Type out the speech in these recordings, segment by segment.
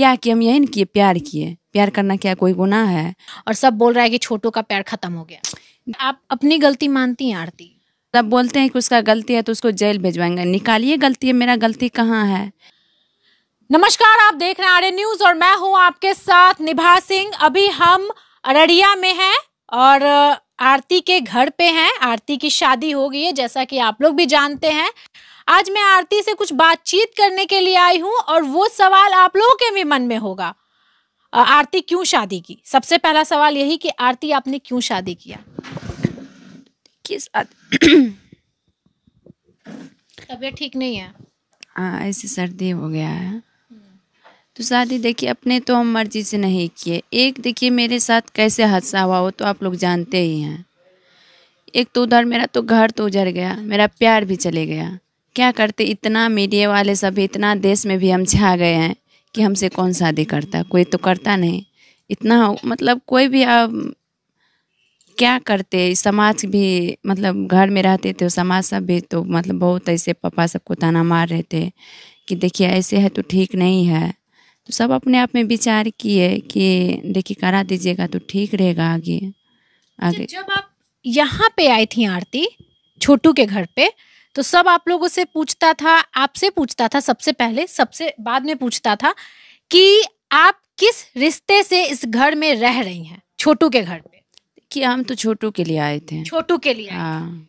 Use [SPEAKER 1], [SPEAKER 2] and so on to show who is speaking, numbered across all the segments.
[SPEAKER 1] क्या किए हम यही न किए प्यार किए। प्यार करना क्या कोई गुनाह है?
[SPEAKER 2] और सब बोल रहा है कि छोटू का प्यार खत्म हो गया। आप अपनी गलती मानती हैं आरती?
[SPEAKER 1] सब बोलते हैं कि उसका गलती है तो उसको जेल भिजवाएँगे। निकालिए गलती है मेरा गलती कहाँ है?
[SPEAKER 2] नमस्कार आप देख रहे हैं आर्य न्यूज़ और मैं हूँ आपके साथ निभा सिंह। अभी हम अररिया में हैं और आरती के घर पे हैं। आरती की शादी हो गई है जैसा कि आप लोग भी जानते हैं। आज मैं आरती से कुछ बातचीत करने के लिए आई हूँ और वो सवाल आप लोगों के भी मन में होगा। आरती क्यों शादी की? सबसे पहला सवाल यही कि आरती आपने क्यों शादी किया?
[SPEAKER 1] किस
[SPEAKER 2] तबीयत ठीक नहीं है?
[SPEAKER 1] हाँ ऐसे सर्दी हो गया है। तो शादी देखिए अपने तो हम मर्ज़ी से नहीं किए। एक देखिए मेरे साथ कैसे हादसा हुआ वो तो आप लोग जानते ही हैं। एक तो उधर मेरा तो घर तो उजड़ गया मेरा प्यार भी चले गया। क्या करते इतना मीडिया वाले सब इतना देश में भी हम छा गए हैं कि हमसे कौन शादी करता? कोई तो करता नहीं। इतना मतलब कोई भी अब क्या करते? समाज भी मतलब घर में रहते थे समाज सब भी तो मतलब बहुत ऐसे पापा सबको ताना मार रहे थे कि देखिए ऐसे है तो ठीक नहीं है। तो सब अपने आप में विचार किए कि देखिए करा दीजिएगा तो ठीक रहेगा आगे। आगे।
[SPEAKER 2] जब आप यहाँ पे आई थी आरती छोटू के घर पे तो सब आप लोगों से पूछता था आपसे पूछता था सबसे पहले सबसे बाद में पूछता था कि आप किस रिश्ते से इस घर में रह रही हैं? छोटू के घर पे।
[SPEAKER 1] कि हम तो छोटू के लिए आए थे।
[SPEAKER 2] छोटू के लिए
[SPEAKER 1] हाँ।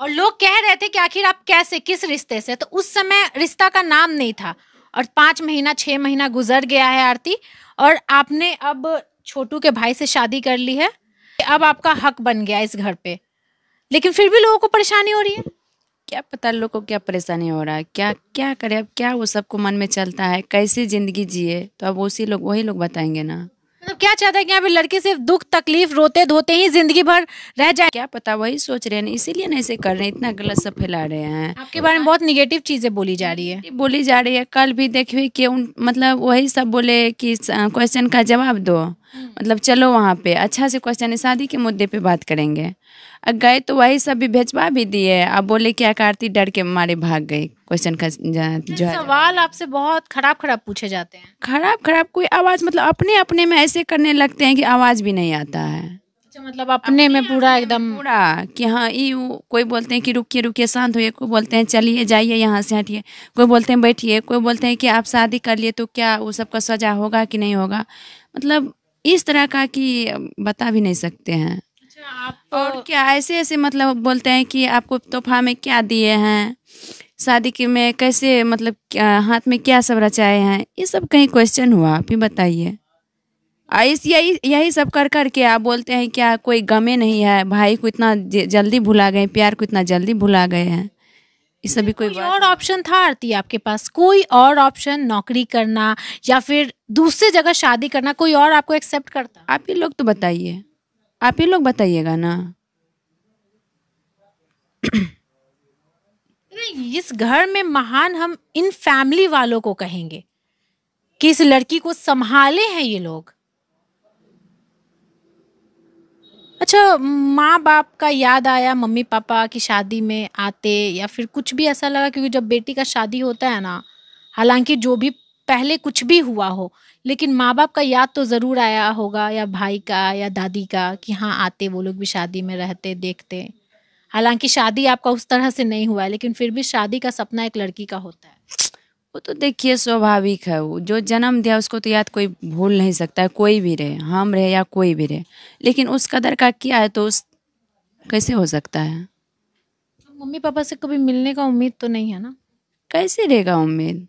[SPEAKER 2] और लोग कह रहे थे कि आखिर आप कैसे किस रिश्ते से? तो उस समय रिश्ता का नाम नहीं था। और पाँच महीना छह महीना गुजर गया है आरती और आपने अब छोटू के भाई से शादी कर ली है। अब आपका हक बन गया इस घर पे। लेकिन फिर भी लोगों को परेशानी हो रही है।
[SPEAKER 1] क्या पता लोग को क्या परेशानी हो रहा है? क्या क्या करे? अब क्या वो सबको मन में चलता है? कैसे ज़िंदगी जिए? तो अब उसी लोग वही लोग बताएँगे ना।
[SPEAKER 2] मतलब क्या चाहता है कि यहाँ पे लड़के सिर्फ़ दुख तकलीफ़ रोते धोते ही ज़िंदगी भर रह जाए?
[SPEAKER 1] क्या पता वही सोच रहे हैं इसीलिए ना ऐसे कर रहे हैं इतना गलत सब फैला रहे हैं।
[SPEAKER 2] आपके बारे में बहुत निगेटिव चीज़ें बोली जा रही है।
[SPEAKER 1] बोली जा रही है। कल भी देखिए कि उन मतलब वही सब बोले कि क्वेश्चन का जवाब दो। मतलब चलो वहाँ पे अच्छा से क्वेश्चन है शादी के मुद्दे पे बात करेंगे। अब गए तो वही सब भी भेजवा भी दिए। अब बोले क्या कार्ती डर के मारे भाग गए क्वेश्चन का जो है
[SPEAKER 2] सवाल आपसे बहुत खराब खराब पूछे जाते हैं।
[SPEAKER 1] खराब खराब कोई आवाज़ मतलब अपने अपने में ऐसे करने लगते हैं कि आवाज़ भी नहीं आता है।
[SPEAKER 2] अच्छा मतलब अपने में पूरा एकदम
[SPEAKER 1] पूरा कि हाँ ये कोई बोलते हैं कि रुकिए रुकिए शांत होइए कोई बोलते हैं चलिए जाइए यहाँ से हटिए कोई बोलते हैं बैठिए कोई बोलते हैं कि आप शादी कर लिए तो क्या वो सबका सजा होगा कि नहीं होगा? मतलब इस तरह का कि बता भी नहीं सकते हैं।
[SPEAKER 2] अच्छा आप
[SPEAKER 1] और क्या ऐसे ऐसे मतलब बोलते हैं कि आपको तोहफा में क्या दिए हैं? शादी के में कैसे मतलब हाथ में क्या सब रचाए हैं? ये सब कहीं क्वेश्चन हुआ फिर बताइए। इस यही यही सब कर कर के आप बोलते हैं क्या कोई गमे नहीं है? भाई को इतना जल्दी भुला गए प्यार को इतना जल्दी भुला गए हैं। ये सभी कोई
[SPEAKER 2] कोई और ऑप्शन था आरती आपके पास? कोई और ऑप्शन नौकरी करना या फिर दूसरी जगह शादी करना कोई और आपको एक्सेप्ट करता?
[SPEAKER 1] आप ही लोग तो बताइए। आप ही लोग बताइएगा ना।
[SPEAKER 2] इस घर में महान हम इन फैमिली वालों को कहेंगे कि इस लड़की को संभाले हैं ये लोग। अच्छा माँ बाप का याद आया मम्मी पापा की शादी में आते या फिर कुछ भी ऐसा लगा? क्योंकि जब बेटी का शादी होता है ना, हालाँकि जो भी पहले कुछ भी हुआ हो, लेकिन माँ बाप का याद तो ज़रूर आया होगा, या भाई का, या दादी का, कि हाँ आते वो लोग भी शादी में रहते, देखते। हालाँकि शादी आपका उस तरह से नहीं हुआ है, लेकिन फिर भी शादी का सपना एक लड़की का होता है।
[SPEAKER 1] वो तो देखिए स्वाभाविक है वो। जो जन्म दिया उसको तो याद कोई भूल नहीं सकता है कोई भी रहे हम रहे या कोई भी रहे। लेकिन उस कदर का किया है तो उस कैसे हो सकता है?
[SPEAKER 2] मम्मी पापा से कभी मिलने का उम्मीद तो नहीं है ना?
[SPEAKER 1] कैसे रहेगा उम्मीद?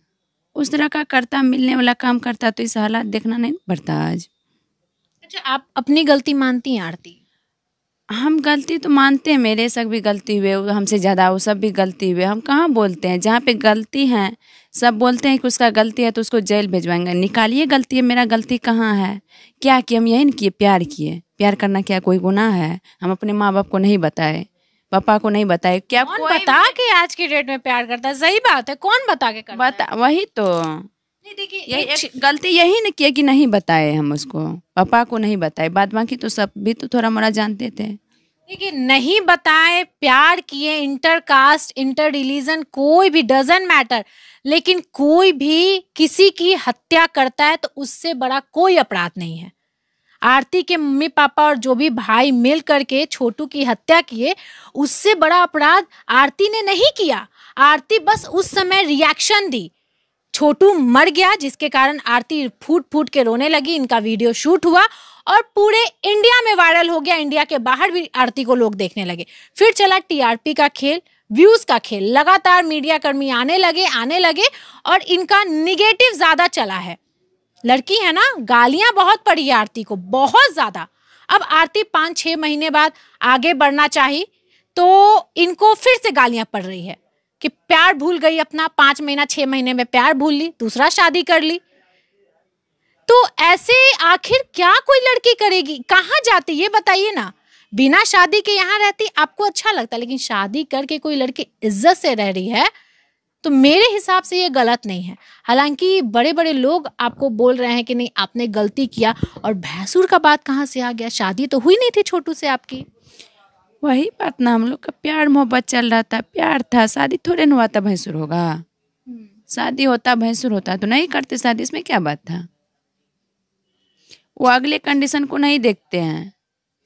[SPEAKER 1] उस तरह का करता मिलने वाला काम करता तो इस हालात देखना नहीं पड़ता आज।
[SPEAKER 2] अच्छा आप अपनी गलती मानती हैं आरती?
[SPEAKER 1] हम गलती तो मानते हैं मेरे सब भी गलती हुए हमसे ज़्यादा वो सब भी गलती हुए। हम कहाँ बोलते हैं? जहाँ पे गलती है सब बोलते हैं कि उसका गलती है तो उसको जेल भिजवाएँगे। निकालिए गलती है मेरा गलती कहाँ है? क्या किए हम यही न किए प्यार किए। प्यार करना क्या कोई गुनाह है? हम अपने माँ बाप को नहीं बताए पापा को नहीं बताए। क्या
[SPEAKER 2] कौन
[SPEAKER 1] कोई
[SPEAKER 2] बता के आज के डेट में प्यार करता है? सही बात है कौन बता के करता
[SPEAKER 1] बता है? वही तो।
[SPEAKER 2] देखिए
[SPEAKER 1] यही गलती यही न किए कि नहीं बताए हम उसको। पापा को नहीं बताए बाद बाकी तो सब भी तो थोड़ा मोड़ा जानते थे।
[SPEAKER 2] देखिए, नहीं बताए, प्यार किए इंटर कास्ट इंटर रिलीजन कोई भी डजेंट मैटर लेकिन कोई भी किसी की हत्या करता है तो उससे बड़ा कोई अपराध नहीं है। आरती के मम्मी पापा और जो भी भाई मिल करके छोटू की हत्या किए, उससे बड़ा अपराध आरती ने नहीं किया। आरती बस उस समय रिएक्शन दी। छोटू मर गया, जिसके कारण आरती फूट फूट के रोने लगी, इनका वीडियो शूट हुआ और पूरे इंडिया में वायरल हो गया। इंडिया के बाहर भी आरती को लोग देखने लगे। फिर चला टीआरपी का खेल, व्यूज़ का खेल। लगातार मीडिया कर्मी आने लगे आने लगे और इनका निगेटिव ज़्यादा चला है। लड़की है ना, गालियाँ बहुत पड़ी आरती को, बहुत ज़्यादा। अब आरती पाँच छह महीने बाद आगे बढ़ना चाहिए तो इनको फिर से गालियाँ पड़ रही है कि प्यार भूल गई अपना, पाँच महीना, छह महीने में प्यार भूल ली, दूसरा शादी कर ली। तो ऐसे आखिर क्या कोई लड़की करेगी? कहाँ जाती? ये बताइए ना। बिना शादी के यहाँ रहती आपको अच्छा लगता लेकिन शादी करके कोई लड़की इज़्ज़त से रह रही है तो मेरे हिसाब से ये गलत नहीं है। हालाँकि बड़े बड़े लोग आपको बोल रहे हैं कि नहीं आपने गलती किया और भैंसुर का बात कहाँ से आ गया? शादी तो हुई नहीं थी छोटू से आपकी।
[SPEAKER 1] वही बात ना हम लोग का प्यार मोहब्बत चल रहा था प्यार था शादी थोड़े न हुआ था भैंसुर होगा। शादी होता भैंसुर होता तो नहीं करते शादी इसमें क्या बात था? वो अगले कंडीशन को नहीं देखते हैं,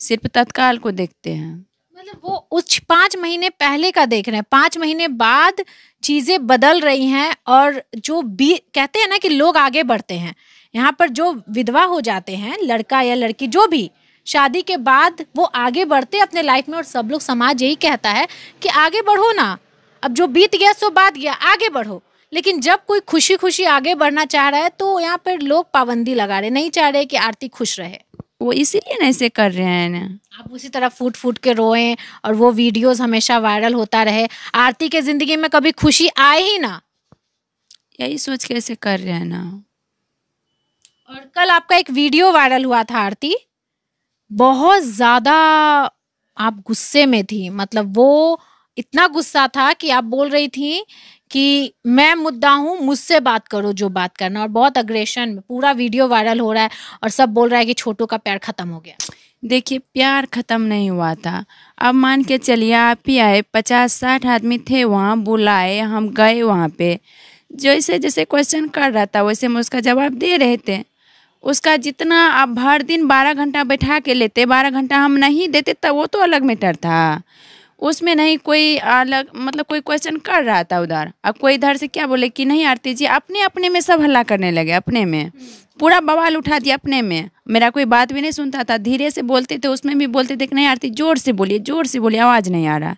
[SPEAKER 1] सिर्फ़ तत्काल को देखते हैं।
[SPEAKER 2] मतलब वो उस पाँच महीने पहले का देख रहे हैं, पाँच महीने बाद चीज़ें बदल रही हैं और जो बी कहते हैं ना कि लोग आगे बढ़ते हैं। यहाँ पर जो विधवा हो जाते हैं, लड़का या लड़की, जो भी, शादी के बाद वो आगे बढ़ते अपने लाइफ में और सब लोग समाज यही कहता है कि आगे बढ़ो ना। अब जो बीत गया, सो बात गया, आगे बढ़ो। लेकिन जब कोई खुशी खुशी आगे बढ़ना चाह रहा है तो यहाँ पर लोग पाबंदी लगा रहे नहीं चाह रहे कि आरती खुश रहे।
[SPEAKER 1] वो इसीलिए ना ऐसे कर रहे हैं ना।
[SPEAKER 2] आप उसी तरह फूट फूट के रोएँ और वो वीडियोस हमेशा वायरल होता रहे। आरती के ज़िंदगी में कभी खुशी आए ही ना।
[SPEAKER 1] यही सोच के ऐसे कर रहे हैं ना।
[SPEAKER 2] और कल आपका एक वीडियो वायरल हुआ था आरती। बहुत ज़्यादा आप गुस्से में थी। मतलब वो इतना गुस्सा था कि आप बोल रही थी कि मैं मुद्दा हूँ, मुझसे बात करो जो बात करना और बहुत अग्रेशन में पूरा वीडियो वायरल हो रहा है और सब बोल रहा है कि छोटू का प्यार ख़त्म हो गया।
[SPEAKER 1] देखिए, प्यार ख़त्म नहीं हुआ था। अब मान के चलिए, आप ही आए पचास साठ आदमी थे वहाँ, बुलाए, हम गए वहाँ पे। जैसे जैसे क्वेश्चन कर रहा था, वैसे हम उसका जवाब दे रहे थे। उसका जितना आप भर दिन बारह घंटा बैठा के लेते, बारह घंटा हम नहीं देते, तब वो तो अलग मैटर था। उसमें नहीं कोई अलग मतलब कोई क्वेश्चन कर रहा था उधर। अब कोई इधर से क्या बोले कि, नहीं आरती जी अपने अपने में सब हल्ला करने लगे, अपने में। पूरा बवाल उठा दिया अपने में। मेरा कोई बात भी नहीं सुनता था। धीरे से बोलते थे उसमें भी बोलते थे कि नहीं आरती ज़ोर से बोलिए ज़ोर से बोलिए आवाज़ नहीं आ रहा।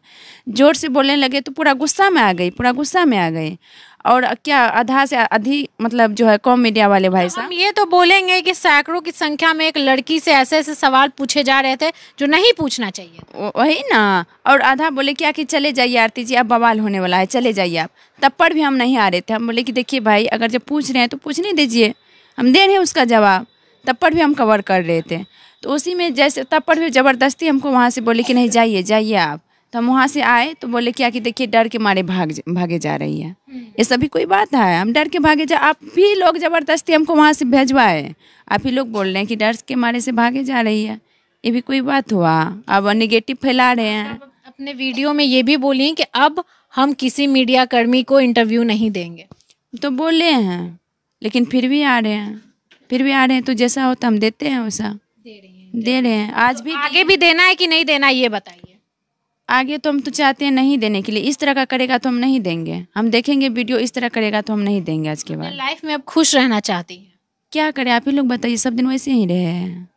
[SPEAKER 1] ज़ोर से बोलने लगे तो पूरा गुस्सा में आ गई पूरा गुस्सा में आ गई। और क्या आधा से अधिक मतलब जो है कॉम मीडिया वाले भाई साहब?
[SPEAKER 2] ये तो बोलेंगे कि सैकड़ों की संख्या में एक लड़की से ऐसे ऐसे सवाल पूछे जा रहे थे जो नहीं पूछना चाहिए।
[SPEAKER 1] वही ना। और आधा बोले क्या कि चले जाइए आरती जी अब बवाल होने वाला है चले जाइए आप। तब पर भी हम नहीं आ रहे थे। हम बोले कि देखिए भाई अगर जब पूछ रहे हैं तो पूछने दीजिए। हम दे रहे हैं उसका जवाब। तब पर भी हम कवर कर रहे थे तो उसी में जैसे तब पर भी ज़बरदस्ती हमको वहाँ से बोले कि नहीं जाइए जाइए आप। तो हम वहाँ से आए तो बोले क्या कि देखिए डर के मारे भाग भागे जा रही है। ये सभी कोई बात है। हम डर के भागे जा आप भी लोग ज़बरदस्ती हमको वहाँ से भेजवाए। आप ही लोग बोल रहे हैं कि डर के मारे से भागे जा रही है। ये भी कोई बात हुआ। अब निगेटिव फैला रहे हैं।
[SPEAKER 2] अपने वीडियो में ये भी बोली कि अब हम किसी मीडिया कर्मी को इंटरव्यू नहीं देंगे।
[SPEAKER 1] तो बोले हैं। लेकिन फिर भी आ रहे हैं। फिर भी आ रहे हैं तो जैसा होता हम देते हैं वैसा।
[SPEAKER 2] दे रही हैं।
[SPEAKER 1] दे रहे हैं। आज भी
[SPEAKER 2] आगे भी देना है कि नहीं देना ये बताइए।
[SPEAKER 1] आगे तो हम तो चाहते हैं नहीं देने के लिए। इस तरह का करेगा तो हम नहीं देंगे। हम देखेंगे वीडियो इस तरह करेगा तो हम नहीं देंगे आज के बाद
[SPEAKER 2] लाइफ में अब खुश रहना चाहती है।
[SPEAKER 1] क्या करें? आप ही लोग बताइए सब दिन वैसे ही रहे हैं।